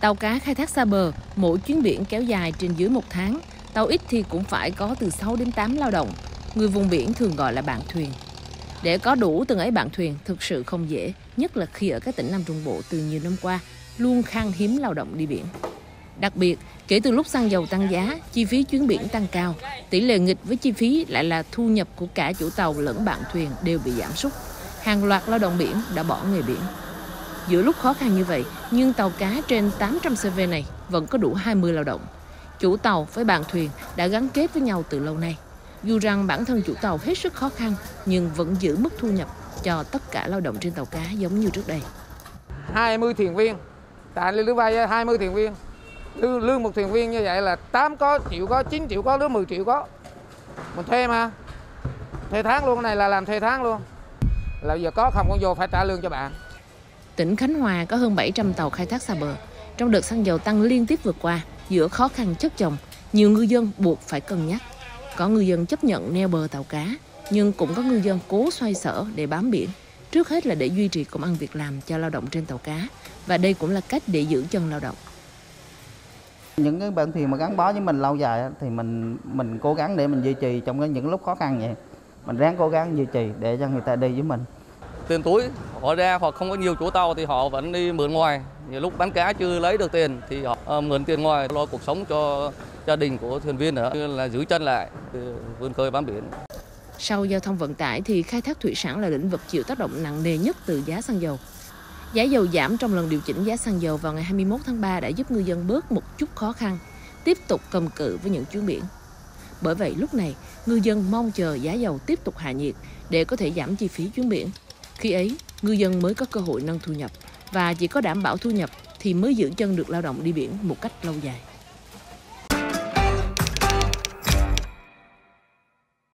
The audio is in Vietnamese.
Tàu cá khai thác xa bờ, mỗi chuyến biển kéo dài trên dưới một tháng, tàu ít thì cũng phải có từ 6 đến 8 lao động. Người vùng biển thường gọi là bạn thuyền. Để có đủ từng ấy bạn thuyền thực sự không dễ, nhất là khi ở các tỉnh Nam Trung Bộ từ nhiều năm qua luôn khan hiếm lao động đi biển. Đặc biệt, kể từ lúc xăng dầu tăng giá, chi phí chuyến biển tăng cao, tỷ lệ nghịch với chi phí lại là thu nhập của cả chủ tàu lẫn bạn thuyền đều bị giảm sút. Hàng loạt lao động biển đã bỏ nghề biển. Giữa lúc khó khăn như vậy, nhưng tàu cá trên 800 CV này vẫn có đủ 20 lao động. Chủ tàu với bạn thuyền đã gắn kết với nhau từ lâu nay. Dù rằng bản thân chủ tàu hết sức khó khăn, nhưng vẫn giữ mức thu nhập cho tất cả lao động trên tàu cá giống như trước đây. 20 thuyền viên, tại lưới vay 20 thuyền viên. Lương, lương một thuyền viên như vậy là 8 có, triệu có, 9 triệu có, đứa 10 triệu có. Mình thuê mà. Thuê tháng luôn, cái này là làm thuê tháng luôn. Là giờ có không con vô phải trả lương cho bạn. Tỉnh Khánh Hòa có hơn 700 tàu khai thác xa bờ. Trong đợt xăng dầu tăng liên tiếp vừa qua, giữa khó khăn chất chồng, nhiều ngư dân buộc phải cân nhắc. Có ngư dân chấp nhận neo bờ tàu cá, nhưng cũng có ngư dân cố xoay sở để bám biển. Trước hết là để duy trì công ăn việc làm cho lao động trên tàu cá, và đây cũng là cách để giữ chân lao động. Những cái bạn thuyền mà gắn bó với mình lâu dài thì mình mình cố gắng để mình duy trì trong những lúc khó khăn vậy. Mình ráng cố gắng duy trì để cho người ta đi với mình tiền túi họ ra hoặc không có nhiều chủ tàu thì họ vẫn đi mượn ngoài nhiều lúc bán cá chưa lấy được tiền thì họ ờ, mượn tiền ngoài lo cuộc sống cho gia đình của thuyền viên nữa Như là giữ chân lại vươn khơi bám biển Sau giao thông vận tải thì khai thác thủy sản là lĩnh vực chịu tác động nặng nề nhất từ giá xăng dầu. Giá dầu giảm trong lần điều chỉnh giá xăng dầu vào ngày 21 tháng 3 đã giúp ngư dân bớt một chút khó khăn, tiếp tục cầm cự với những chuyến biển. Bởi vậy lúc này, ngư dân mong chờ giá dầu tiếp tục hạ nhiệt để có thể giảm chi phí chuyến biển. Khi ấy, ngư dân mới có cơ hội nâng thu nhập và chỉ có đảm bảo thu nhập thì mới giữ chân được lao động đi biển một cách lâu dài.